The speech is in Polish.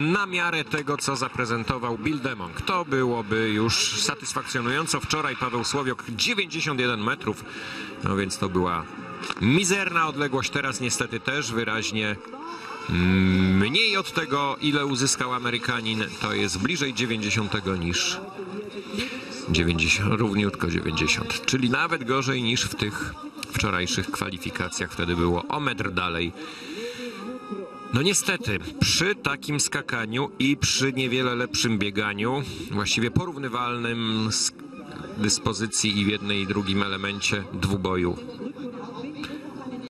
na miarę tego, co zaprezentował Bill Demong. To byłoby już satysfakcjonująco. Wczoraj Paweł Słowiok 91 metrów, no więc to była mizerna odległość. Teraz niestety też wyraźnie mniej od tego, ile uzyskał Amerykanin. To jest bliżej 90 niż 90, równiutko 90, czyli nawet gorzej niż w tych wczorajszych kwalifikacjach. Wtedy było o metr dalej. No niestety, przy takim skakaniu i przy niewiele lepszym bieganiu, właściwie porównywalnym z dyspozycji i w jednej i drugim elemencie dwuboju,